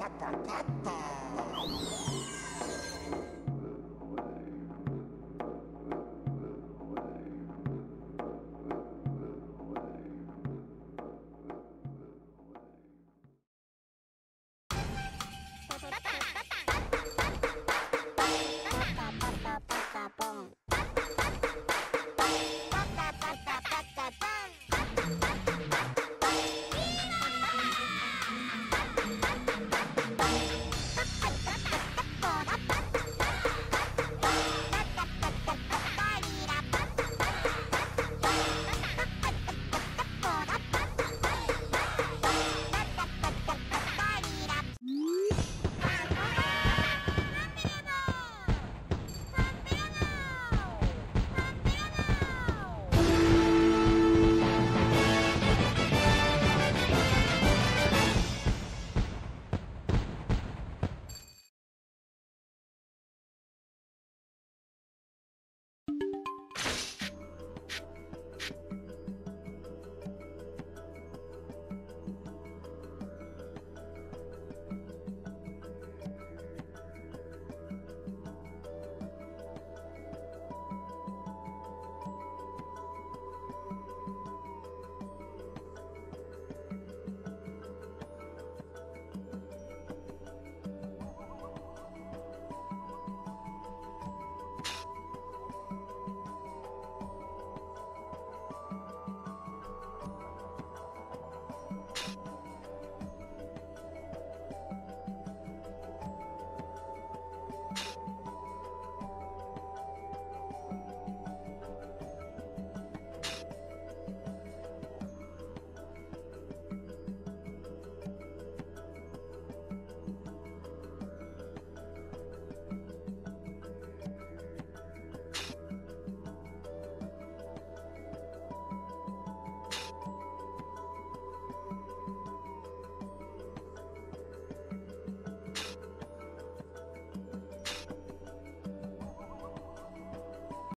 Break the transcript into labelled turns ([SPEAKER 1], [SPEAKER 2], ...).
[SPEAKER 1] パパパッパ